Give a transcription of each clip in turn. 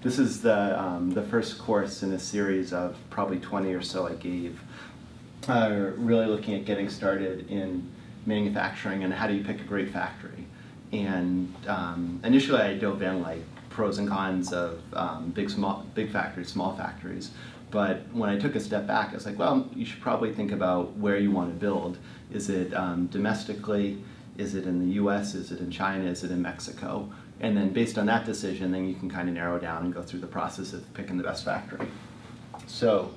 This is the, um, the first course in a series of probably 20 or so I gave, uh, really looking at getting started in manufacturing and how do you pick a great factory. And um, initially I dove in like pros and cons of um, big, small, big factories, small factories. But when I took a step back, I was like, well, you should probably think about where you want to build. Is it um, domestically? Is it in the US? Is it in China? Is it in Mexico? And then based on that decision, then you can kind of narrow down and go through the process of picking the best factory. So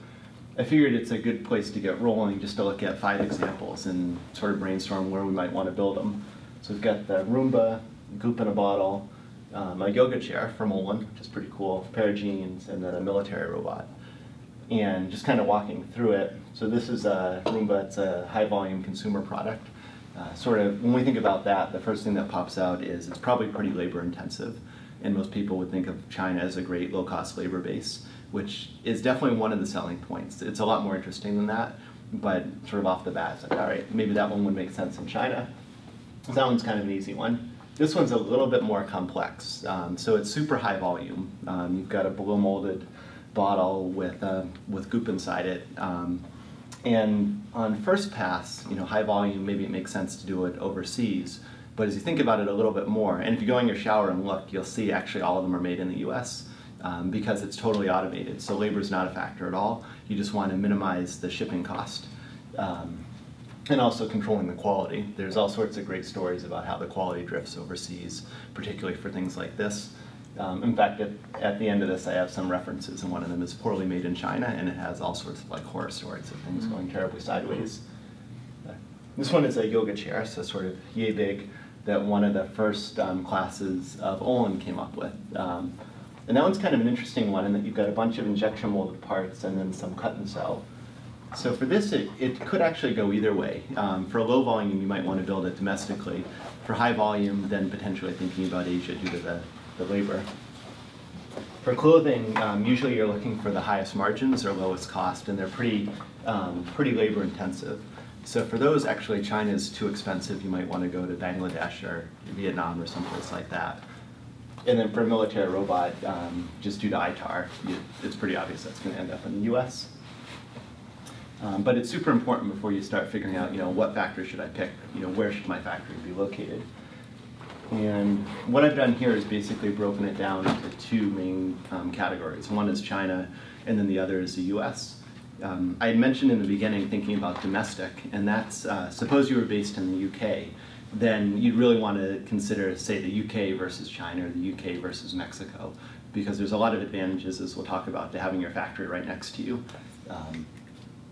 I figured it's a good place to get rolling just to look at five examples and sort of brainstorm where we might want to build them. So we've got the Roomba, Goop in a bottle, um, a yoga chair from Olin, which is pretty cool, a pair of jeans, and then a military robot. And just kind of walking through it. So this is a Roomba, it's a high volume consumer product. Uh, sort of, when we think about that, the first thing that pops out is it's probably pretty labor intensive. And most people would think of China as a great low cost labor base, which is definitely one of the selling points. It's a lot more interesting than that, but sort of off the bat, it's like, all right, maybe that one would make sense in China. So that one's kind of an easy one. This one's a little bit more complex. Um, so it's super high volume. Um, you've got a blow molded bottle with, uh, with goop inside it. Um, and on first pass, you know, high volume, maybe it makes sense to do it overseas. But as you think about it a little bit more, and if you go in your shower and look, you'll see actually all of them are made in the US um, because it's totally automated. So labor is not a factor at all. You just want to minimize the shipping cost. Um, and also controlling the quality. There's all sorts of great stories about how the quality drifts overseas, particularly for things like this. Um, in fact, at, at, the end of this, I have some references, and one of them is poorly made in China, and it has all sorts of like horror stories of things going terribly sideways. Uh, this one is a yoga chair, so sort of yay big, that one of the first um, classes of Olin came up with. Um, and that one's kind of an interesting one in that you've got a bunch of injection molded parts and then some cut and sew. So for this, it, it could actually go either way. Um, for a low volume, you might want to build it domestically. For high volume, then potentially thinking about Asia due to the the labor. For clothing, um, usually you're looking for the highest margins or lowest cost, and they're pretty, um, pretty labor intensive. So for those, actually, China is too expensive. You might want to go to Bangladesh or Vietnam or someplace like that. And then for a military robot, um, just due to ITAR, you, it's pretty obvious that's going to end up in the U.S. Um, but it's super important before you start figuring out, you know, what factory should I pick? You know, where should my factory be located? And what I've done here is basically broken it down into two main um, categories. One is China, and then the other is the US. Um, I had mentioned in the beginning thinking about domestic, and that's, uh, suppose you were based in the UK, then you'd really want to consider, say, the UK versus China or the UK versus Mexico, because there's a lot of advantages, as we'll talk about, to having your factory right next to you. Um,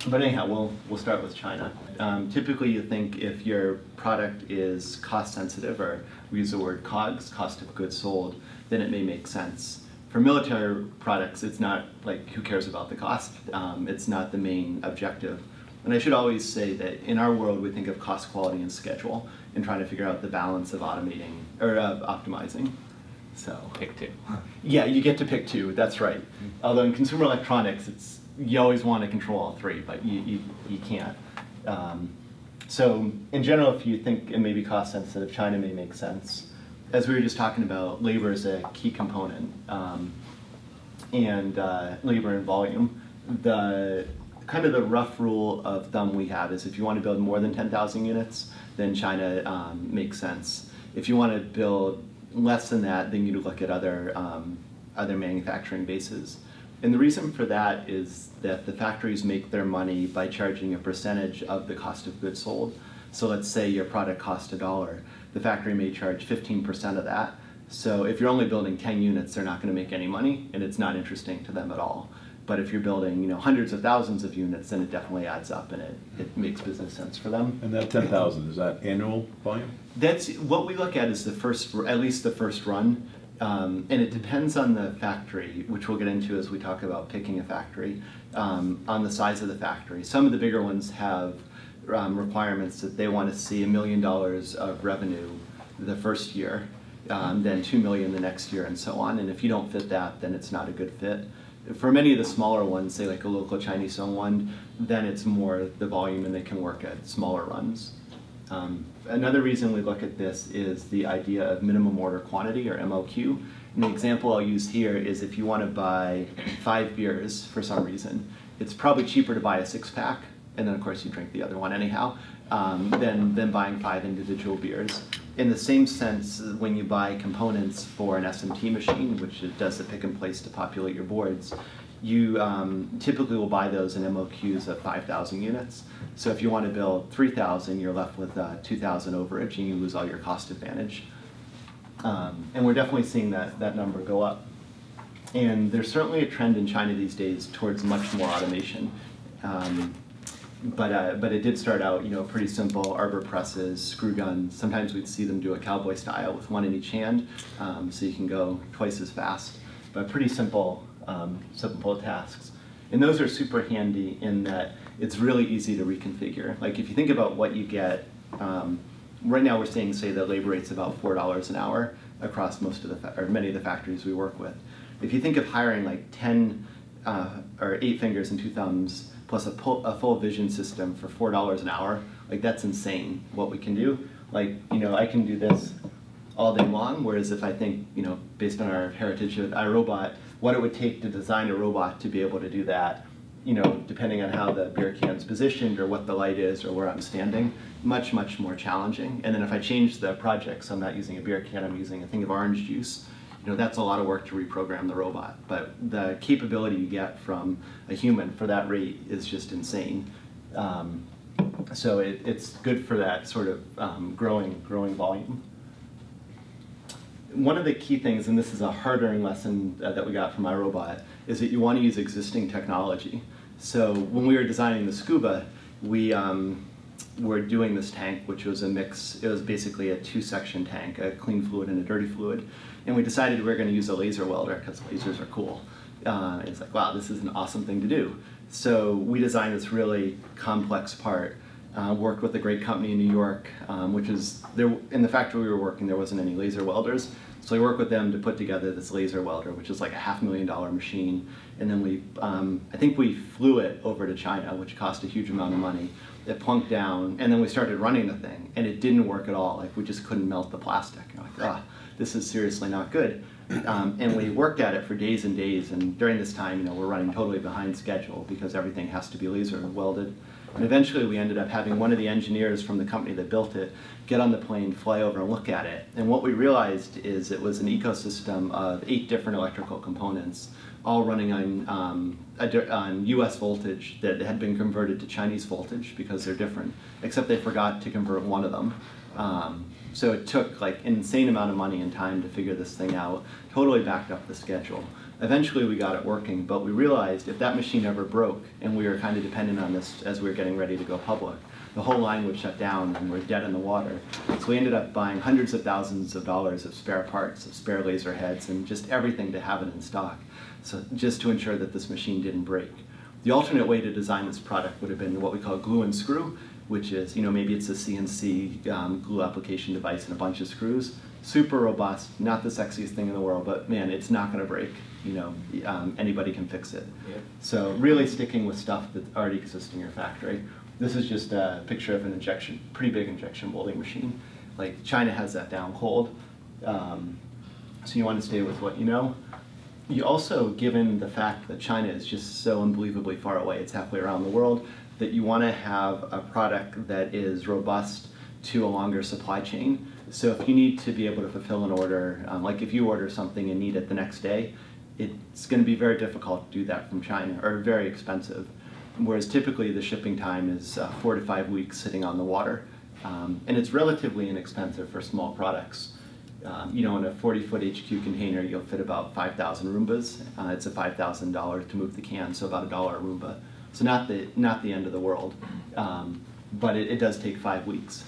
but anyhow, we'll, we'll start with China. Um, typically you think if your product is cost sensitive, or we use the word COGS, cost of goods sold, then it may make sense. For military products, it's not like who cares about the cost. Um, it's not the main objective. And I should always say that in our world, we think of cost, quality, and schedule, and trying to figure out the balance of automating or of optimizing. So pick two. Yeah, you get to pick two. That's right. Although in consumer electronics, it's you always want to control all three, but you, you, you can't. Um, so in general, if you think it may be cost sensitive, China may make sense. As we were just talking about, labor is a key component, um, and uh, labor and volume. The kind of the rough rule of thumb we have is if you want to build more than 10,000 units, then China um, makes sense. If you want to build less than that, then you look at other, um, other manufacturing bases. And the reason for that is that the factories make their money by charging a percentage of the cost of goods sold. So let's say your product cost a dollar. The factory may charge 15% of that. So if you're only building 10 units, they're not going to make any money, and it's not interesting to them at all. But if you're building, you know, hundreds of thousands of units, then it definitely adds up, and it, it makes business sense for them. And that 10,000, is that annual volume? That's what we look at is the first, at least the first run. Um, and it depends on the factory, which we'll get into as we talk about picking a factory, um, on the size of the factory. Some of the bigger ones have um, requirements that they want to see a million dollars of revenue the first year, um, then two million the next year, and so on. And if you don't fit that, then it's not a good fit. For many of the smaller ones, say like a local Chinese owned one, then it's more the volume and they can work at smaller runs. Um, another reason we look at this is the idea of minimum order quantity, or MOQ. And the example I'll use here is if you want to buy five beers for some reason, it's probably cheaper to buy a six pack, and then of course you drink the other one anyhow, um, than, than buying five individual beers. In the same sense, when you buy components for an SMT machine, which it does the pick and place to populate your boards, you um, typically will buy those in MOQs of 5,000 units. So if you want to build 3,000, you're left with uh, 2,000 overage and you lose all your cost advantage. Um, and we're definitely seeing that, that number go up. And there's certainly a trend in China these days towards much more automation. Um, but, uh, but it did start out, you know, pretty simple, arbor presses, screw guns. Sometimes we'd see them do a cowboy style with one in each hand, um, so you can go twice as fast. But pretty simple, um, simple tasks. And those are super handy in that it's really easy to reconfigure. Like if you think about what you get, um, right now we're seeing, say, the labor rate's about $4 an hour across most of the, or many of the factories we work with. If you think of hiring like 10 uh, or eight fingers and two thumbs plus a, a full vision system for $4 an hour, like that's insane what we can do. Like, you know, I can do this all day long, whereas if I think, you know, based on our heritage of iRobot, what it would take to design a robot to be able to do that, you know, depending on how the beer can's positioned or what the light is or where I'm standing, much, much more challenging. And then if I change the project, so I'm not using a beer can, I'm using a thing of orange juice, you know, that's a lot of work to reprogram the robot. But the capability you get from a human for that rate is just insane. Um, so it, it's good for that sort of um, growing, growing volume one of the key things, and this is a hard-earned lesson uh, that we got from iRobot, is that you want to use existing technology. So when we were designing the Scooba, we um, were doing this tank, which was a mix, it was basically a two-section tank, a clean fluid and a dirty fluid. And we decided we were going to use a laser welder because lasers are cool. Uh, it's like, wow, this is an awesome thing to do. So we designed this really complex part uh, worked with a great company in New York, um, which is, there, in the factory we were working, there wasn't any laser welders. So we worked with them to put together this laser welder, which is like a half million dollar machine. And then we, um, I think we flew it over to China, which cost a huge amount of money. It plunked down, and then we started running the thing, and it didn't work at all. Like we just couldn't melt the plastic. You're like, ah, this is seriously not good. Um, and we worked at it for days and days, and during this time, you know, we're running totally behind schedule because everything has to be laser welded. And eventually we ended up having one of the engineers from the company that built it get on the plane, fly over and look at it. And what we realized is it was an ecosystem of eight different electrical components, all running on, um, on US voltage that had been converted to Chinese voltage because they're different, except they forgot to convert one of them. Um, so it took like an insane amount of money and time to figure this thing out, totally backed up the schedule. Eventually we got it working, but we realized if that machine ever broke, and we were kind of dependent on this as we were getting ready to go public, the whole line would shut down and we're dead in the water. So we ended up buying hundreds of thousands of dollars of spare parts, of spare laser heads, and just everything to have it in stock, so just to ensure that this machine didn't break. The alternate way to design this product would have been what we call glue and screw, which is, you know, maybe it's a CNC um, glue application device and a bunch of screws. Super robust, not the sexiest thing in the world, but man, it's not going to break you know, um, anybody can fix it. Yeah. So really sticking with stuff that already exists in your factory. This is just a picture of an injection, pretty big injection molding machine. Like China has that down cold. Um, so you want to stay with what you know. You also, given the fact that China is just so unbelievably far away, it's halfway around the world, that you want to have a product that is robust to a longer supply chain. So if you need to be able to fulfill an order, um, like if you order something and need it the next day, it's going to be very difficult to do that from China, or very expensive. Whereas typically the shipping time is uh, four to five weeks sitting on the water. Um, and it's relatively inexpensive for small products. Um, you know, in a 40-foot HQ container, you'll fit about 5,000 Roombas. Uh, it's a $5,000 to move the can, so about a dollar a Roomba. So not the, not the end of the world, um, but it, it does take five weeks.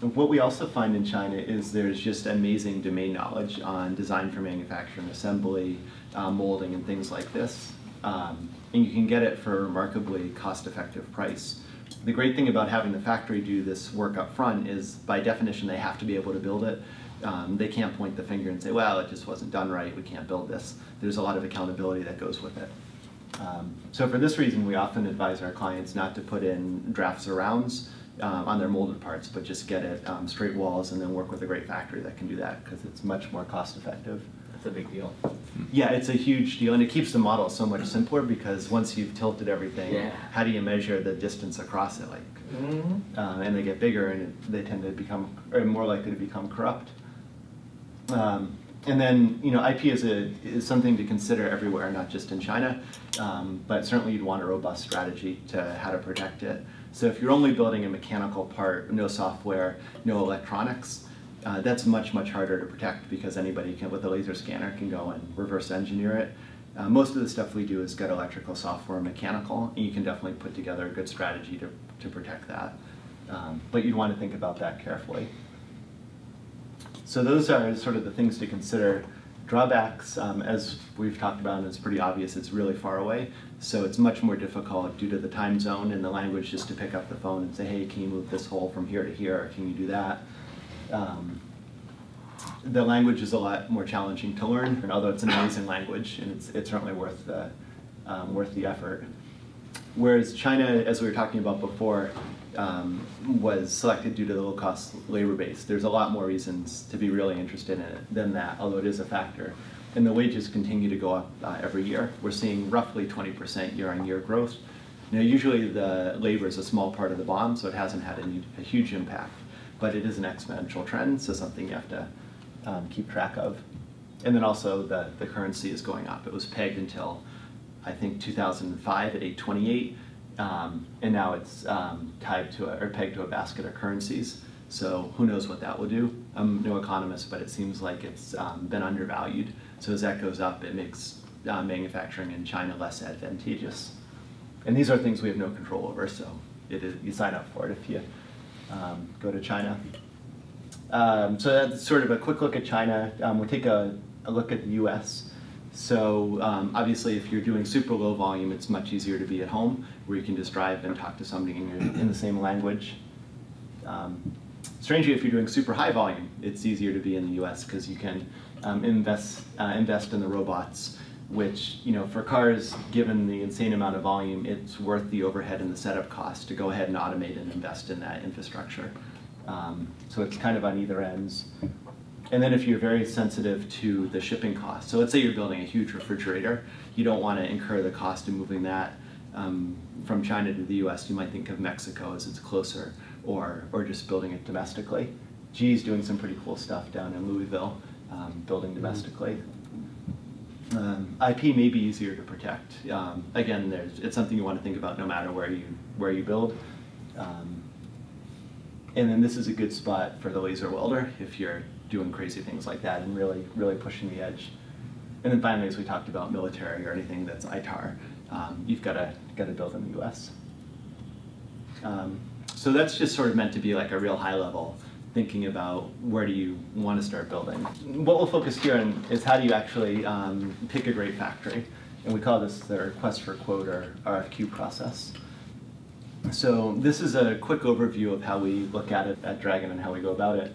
What we also find in China is there's just amazing domain knowledge on design for manufacturing, assembly, uh, molding, and things like this. Um, and you can get it for a remarkably cost-effective price. The great thing about having the factory do this work up front is, by definition, they have to be able to build it. Um, they can't point the finger and say, well, it just wasn't done right, we can't build this. There's a lot of accountability that goes with it. Um, so for this reason, we often advise our clients not to put in drafts or rounds, um, on their molded parts, but just get it um, straight walls and then work with a great factory that can do that because it's much more cost effective. It's a big deal. Yeah, it's a huge deal, and it keeps the model so much simpler because once you've tilted everything, Yeah. how do you measure the distance across it? Like, Mm-hmm. um, and they get bigger, and they tend to become or more likely to become corrupt. Um, and then, you know, IP is a is something to consider everywhere, not just in China. Um, but certainly, you'd want a robust strategy to how to protect it. So if you're only building a mechanical part, no software, no electronics, uh, that's much much harder to protect because anybody can with a laser scanner can go and reverse engineer it. Uh, most of the stuff we do is got electrical software mechanical, and you can definitely put together a good strategy to, to protect that. Um, but you'd want to think about that carefully. So those are sort of the things to consider. Drawbacks, um, as we've talked about, and it's pretty obvious, it's really far away. So it's much more difficult due to the time zone and the language just to pick up the phone and say, hey, can you move this hole from here to here, or can you do that? Um, the language is a lot more challenging to learn, and although it's an amazing language, and it's, it's certainly worth the, um, worth the effort. Whereas China, as we were talking about before, um, was selected due to the low-cost labor base. There's a lot more reasons to be really interested in it than that, although it is a factor. And the wages continue to go up uh, every year. We're seeing roughly 20% year-on-year growth. Now, usually the labor is a small part of the BOM, so it hasn't had a huge impact, but it is an exponential trend, so something you have to um, keep track of. And then also the, the currency is going up. It was pegged until, I think, 2005 at 828. Um, and now it's um, tied to a, or pegged to a basket of currencies. So who knows what that will do? I'm no economist, but it seems like it's um, been undervalued. So as that goes up, it makes uh, manufacturing in China less advantageous. And these are things we have no control over, so it is, you sign up for it if you um, go to China. Um, so that's sort of a quick look at China. Um, we'll take a, a look at the US. So um, obviously, if you're doing super low volume, it's much easier to be at home, where you can just drive and talk to somebody in, your, in the same language. Um, strangely, if you're doing super high volume, it's easier to be in the U.S. because you can invest uh, invest in the robots, which you know for cars, given the insane amount of volume, it's worth the overhead and the setup cost to go ahead and automate and invest in that infrastructure. Um, so it's kind of on either ends. And then if you're very sensitive to the shipping cost, so let's say you're building a huge refrigerator, you don't want to incur the cost of moving that um, from China to the US. You might think of Mexico as it's closer, or, or just building it domestically. GE's doing some pretty cool stuff down in Louisville, um, building domestically. Um, IP may be easier to protect. Um, again, it's something you want to think about no matter where you, where you build. Um, and then this is a good spot for the laser welder if you're doing crazy things like that and really, really pushing the edge. And then finally, as we talked about military or anything that's ITAR, um, you've got to got to build in the U.S. Um, so that's just sort of meant to be like a real high level thinking about where do you want to start building. What we'll focus here on is how do you actually um, pick a great factory, and we call this the request for quote or RFQ process. So this is a quick overview of how we look at it at Dragon and how we go about it.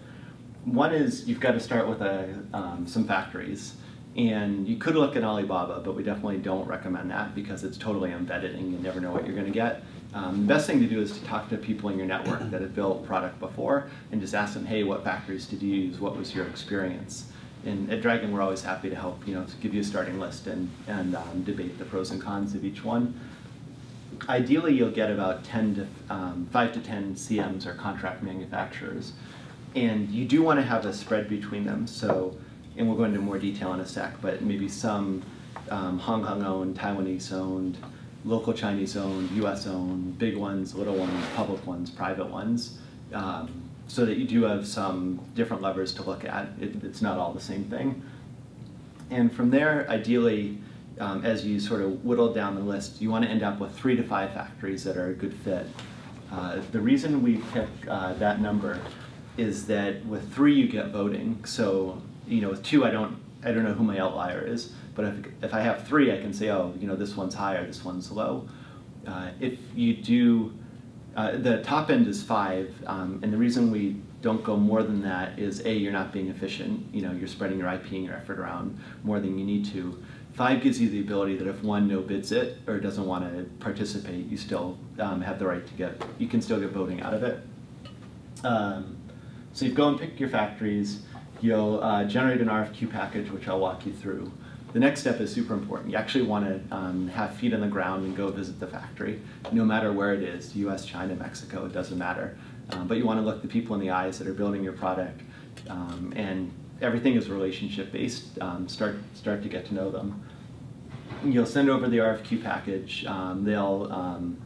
One is you've got to start with a, um, some factories. And you could look at Alibaba, but we definitely don't recommend that because it's totally embedded and you never know what you're going to get. Um, the best thing to do is to talk to people in your network that have built product before and just ask them, hey, what factories did you use? What was your experience? And at Dragon, we're always happy to help, you know, give you a starting list and, and um, debate the pros and cons of each one. Ideally, you'll get about 10 to, um, 5 to 10 CMs or contract manufacturers. And you do want to have a spread between them. So, and we'll go into more detail in a sec, but maybe some um, Hong Kong owned, Taiwanese owned, local Chinese owned, US owned, big ones, little ones, public ones, private ones, um, so that you do have some different levers to look at. It, it's not all the same thing. And from there, ideally, um, as you sort of whittle down the list, you want to end up with three to five factories that are a good fit. Uh, the reason we pick uh, that number is that with three you get voting. So you know, with two I don't I don't know who my outlier is, but if if I have three, I can say, oh, you know, this one's higher, this one's low. Uh, if you do, uh, the top end is five, um, and the reason we don't go more than that is a you're not being efficient. You know, you're spreading your IP and your effort around more than you need to. Five gives you the ability that if one no bids it or doesn't want to participate, you still um, have the right to get, you can still get voting out of it. Um, so you go and pick your factories, You'll uh, generate an RFQ package, which I'll walk you through. The next step is super important. You actually want to um, have feet on the ground and go visit the factory, no matter where it is, US, China, Mexico, it doesn't matter. Um, but you want to look the people in the eyes that are building your product, um, and everything is relationship based. Um, start, start to get to know them. You'll send over the RFQ package. Um, they'll um,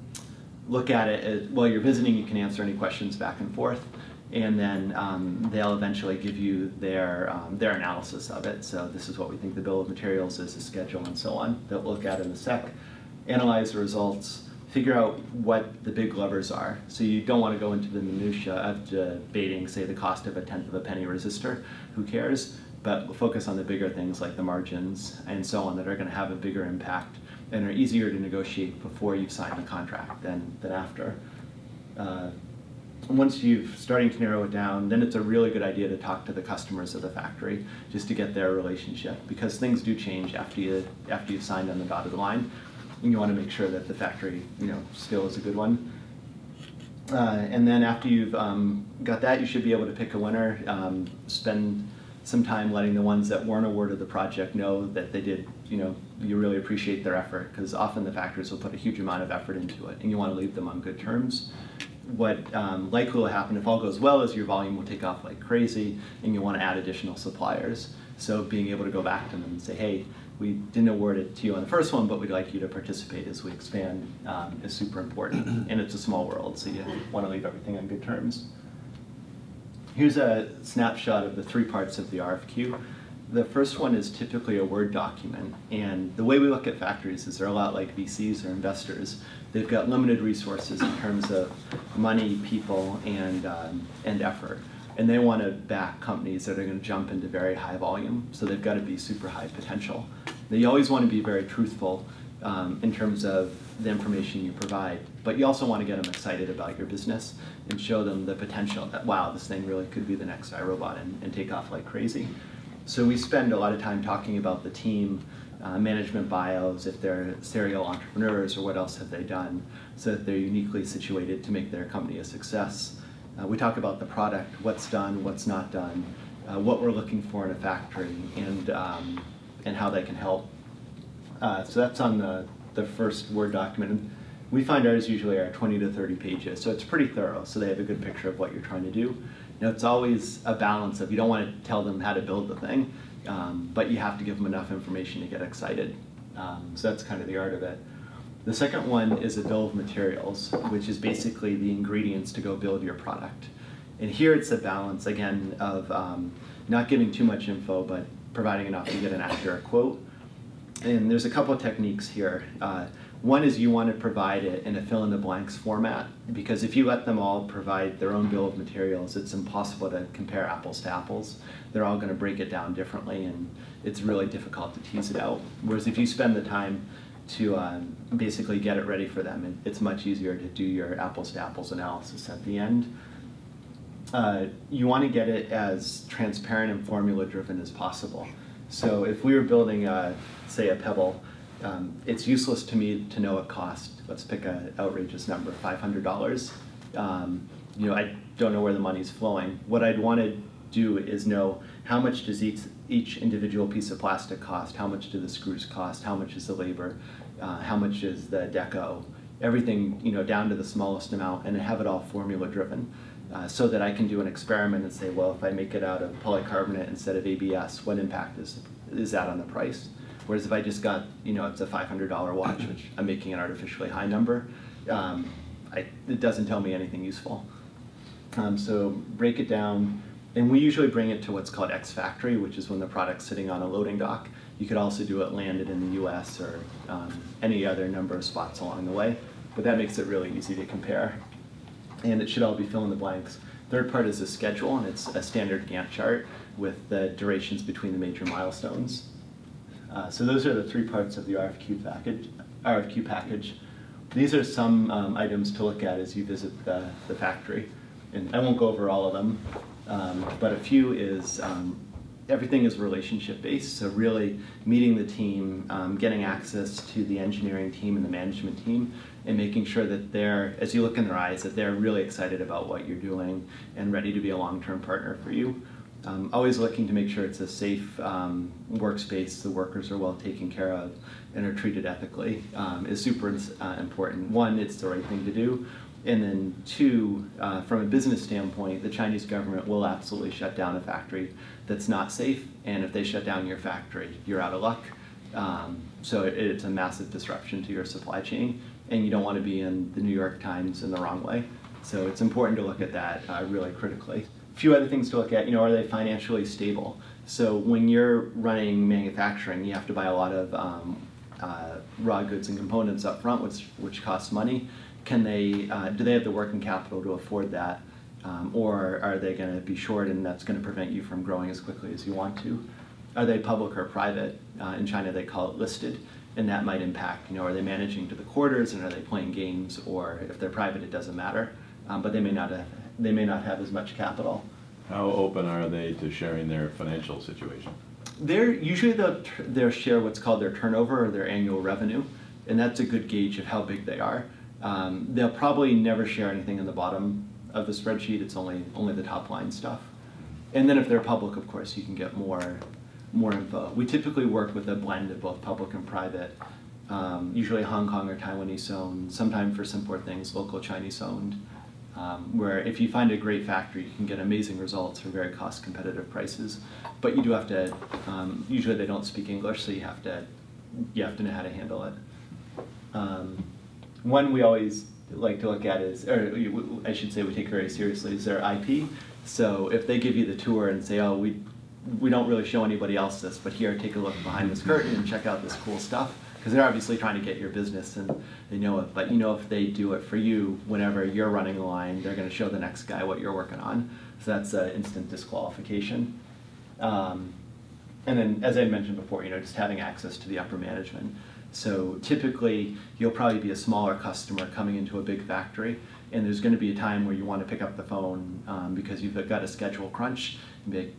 look at it as, while you're visiting. You can answer any questions back and forth and then um, they'll eventually give you their, um, their analysis of it. So this is what we think the bill of materials is, the schedule, and so on. They'll look at in the sec, analyze the results, figure out what the big levers are. So you don't want to go into the minutia of debating, say, the cost of a tenth of a penny resistor. Who cares? But focus on the bigger things like the margins and so on that are going to have a bigger impact and are easier to negotiate before you've signed the contract than, than after. Uh, once you've starting to narrow it down, then it's a really good idea to talk to the customers of the factory just to get their relationship because things do change after you after you've signed on the dotted line, and you want to make sure that the factory you know still is a good one. Uh, and then after you've um, got that, you should be able to pick a winner. Um, spend some time letting the ones that weren't awarded the project know that they did, you know, you really appreciate their effort because often the factories will put a huge amount of effort into it and you want to leave them on good terms what um, likely will happen if all goes well is your volume will take off like crazy and you want to add additional suppliers. So being able to go back to them and say, hey, we didn't award it to you on the first one, but we'd like you to participate as we expand um, is super important. and it's a small world, so you want to leave everything on good terms. Here's a snapshot of the three parts of the RFQ. The first one is typically a Word document, and the way we look at factories is they're a lot like VCs or investors. They've got limited resources in terms of money, people, and, um, and effort. And they want to back companies that are going to jump into very high volume, so they've got to be super high potential. You always want to be very truthful um, in terms of the information you provide, but you also want to get them excited about your business and show them the potential that, wow, this thing really could be the next iRobot and, and take off like crazy. So we spend a lot of time talking about the team, uh, management bios, if they're serial entrepreneurs or what else have they done, so that they're uniquely situated to make their company a success. Uh, we talk about the product, what's done, what's not done, uh, what we're looking for in a factory, and, um, and how they can help. Uh, so that's on the, the first Word document. We find ours usually are 20 to 30 pages, so it's pretty thorough, so they have a good picture of what you're trying to do. Know, it's always a balance of you don't want to tell them how to build the thing, um, but you have to give them enough information to get excited. Um, so that's kind of the art of it. The second one is a bill of materials, which is basically the ingredients to go build your product. And here it's a balance, again, of um, not giving too much info, but providing enough to get an accurate quote. And there's a couple of techniques here. Uh, one is you want to provide it in a fill in the blanks format because if you let them all provide their own bill of materials, it's impossible to compare apples to apples. They're all going to break it down differently and it's really difficult to tease it out. Whereas if you spend the time to uh, basically get it ready for them, it's much easier to do your apples to apples analysis at the end. Uh, you want to get it as transparent and formula driven as possible. So if we were building, a, say, a pebble, um, it's useless to me to know a cost. Let's pick an outrageous number, $500. Um, you know, I don't know where the money's flowing. What I'd want to do is know how much does each, each individual piece of plastic cost, how much do the screws cost, how much is the labor, uh, how much is the deco, everything, you know, down to the smallest amount, and have it all formula driven. Uh, so that I can do an experiment and say, well, if I make it out of polycarbonate instead of ABS, what impact is, is that on the price? Whereas if I just got, you know, it's a $500 watch, which I'm making an artificially high number, um, I, it doesn't tell me anything useful. Um, so break it down, and we usually bring it to what's called Ex Factory, which is when the product's sitting on a loading dock. You could also do it landed in the US or um, any other number of spots along the way, but that makes it really easy to compare. And it should all be fill in the blanks. Third part is a schedule, and it's a standard Gantt chart with the durations between the major milestones. Uh, so those are the three parts of the RFQ package. RFQ package. These are some um, items to look at as you visit the, the factory. And I won't go over all of them, um, but a few is um, everything is relationship based. So really meeting the team, um, getting access to the engineering team and the management team, and making sure that they're, as you look in their eyes, that they're really excited about what you're doing and ready to be a long-term partner for you. Um, always looking to make sure it's a safe um, workspace, the workers are well taken care of, and are treated ethically um, is super uh, important. One, it's the right thing to do. And then two, uh, from a business standpoint, the Chinese government will absolutely shut down a factory that's not safe. And if they shut down your factory, you're out of luck. Um, so it, it's a massive disruption to your supply chain. And you don't want to be in the New York Times in the wrong way. So it's important to look at that uh, really critically. Few other things to look at, you know, are they financially stable? So when you're running manufacturing, you have to buy a lot of um, uh, raw goods and components up front, which, which costs money can they, uh, do they have the working capital to afford that? Um, or are they going to be short and that's going to prevent you from growing as quickly as you want to? Are they public or private? Uh, in China, they call it listed, and that might impact, you know, are they managing to the quarters and are they playing games? Or if they're private, it doesn't matter, um, but they may not have, they may not have as much capital. How open are they to sharing their financial situation? They're usually they'll, they'll share what's called their turnover or their annual revenue, and that's a good gauge of how big they are. Um, they'll probably never share anything in the bottom of the spreadsheet. It's only only the top line stuff. And then if they're public, of course, you can get more more info. We typically work with a blend of both public and private. Um, usually Hong Kong or Taiwanese owned. Sometimes for simpler things, local Chinese owned. Um, where if you find a great factory, you can get amazing results for very cost competitive prices. But you do have to. Um, usually they don't speak English, so you have to you have to know how to handle it. Um, one we always like to look at is, or I should say we take very seriously, is their IP. So if they give you the tour and say, oh, we, we don't really show anybody else this, but here, take a look behind this curtain and check out this cool stuff, because they're obviously trying to get your business and they know it. But you know if they do it for you, whenever you're running a line, they're going to show the next guy what you're working on. So that's an instant disqualification. Um, and then, as I mentioned before, you know, just having access to the upper management. So typically, you'll probably be a smaller customer coming into a big factory, and there's going to be a time where you want to pick up the phone um, because you've got a schedule crunch. Be,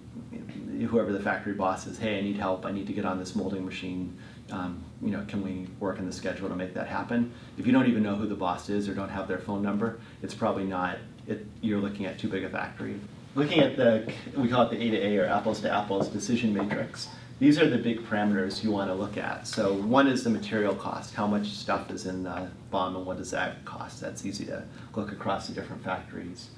whoever the factory boss is, hey, I need help. I need to get on this molding machine. Um, you know, can we work in the schedule to make that happen? If you don't even know who the boss is or don't have their phone number, it's probably not. It, you're looking at too big a factory. Looking at the, we call it the A to A or apples to apples decision matrix. These are the big parameters you want to look at. So one is the material cost. How much stuff is in the BOM and what does that cost? That's easy to look across the different factories.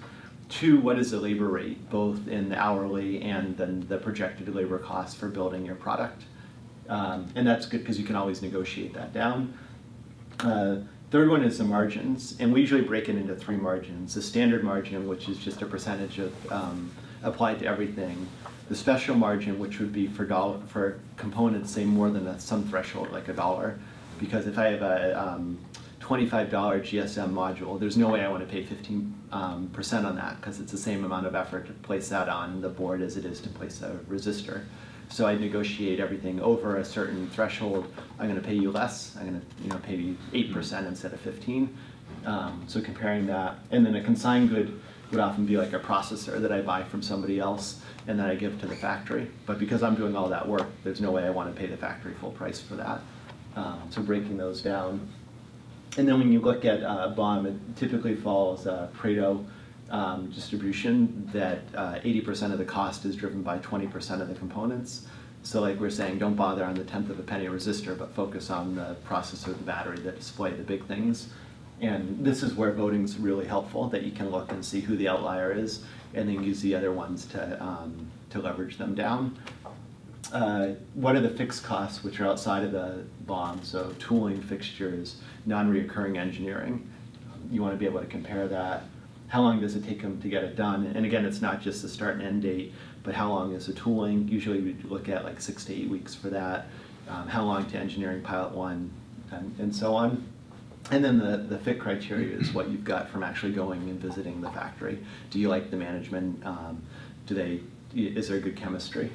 Two, what is the labor rate, both in the hourly and then the projected labor cost for building your product? Um, and that's good because you can always negotiate that down. Uh, third one is the margins, and we usually break it into three margins. The standard margin, which is just a percentage of um, applied to everything the special margin, which would be for dollar for components, say more than a, some threshold, like a dollar, because if I have a um, $25 GSM module, there's no way I want to pay 15% um, on that because it's the same amount of effort to place that on the board as it is to place a resistor. So I negotiate everything over a certain threshold. I'm going to pay you less. I'm going to you know pay you 8% instead of 15. Um, so comparing that, and then a consigned good would often be like a processor that I buy from somebody else and that I give to the factory. But because I'm doing all that work, there's no way I want to pay the factory full price for that. Um, so breaking those down. And then when you look at uh, BOM, it typically follows uh, Pareto um, distribution that 80% uh, of the cost is driven by 20% of the components. So like we're saying, don't bother on the tenth of a penny resistor, but focus on the processor, the battery, the display, the big things. And this is where voting is really helpful, that you can look and see who the outlier is, and then use the other ones to, um, to leverage them down. Uh, what are the fixed costs which are outside of the BOM? So tooling, fixtures, non-reoccurring engineering. You want to be able to compare that. How long does it take them to get it done? And again, it's not just the start and end date, but how long is the tooling? Usually we look at like six to eight weeks for that. Um, how long to engineering pilot one, and, and so on. And then the, the fit criteria is what you've got from actually going and visiting the factory. Do you like the management? Um, do they, is there good chemistry?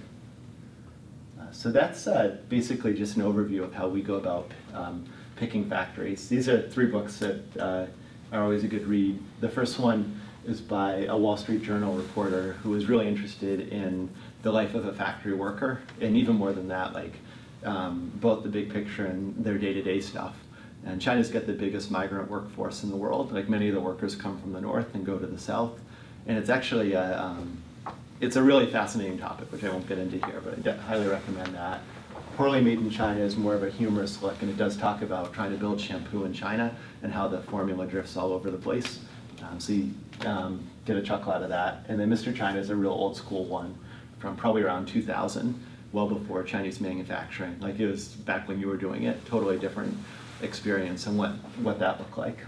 So that's uh, basically just an overview of how we go about um, picking factories. These are three books that uh, are always a good read. The first one is by a Wall Street Journal reporter who was really interested in the life of a factory worker, and even more than that, like um, both the big picture and their day-to-day -day stuff. And China's got the biggest migrant workforce in the world. Like many of the workers come from the north and go to the south. And it's actually a, um, it's a really fascinating topic, which I won't get into here, but I highly recommend that. Poorly Made in China is more of a humorous look, and it does talk about trying to build shampoo in China and how the formula drifts all over the place. Um, so you um, get a chuckle out of that. And then Mr. China is a real old school one from probably around 2000, well before Chinese manufacturing. Like it was back when you were doing it, totally different experience and what, what that looked like.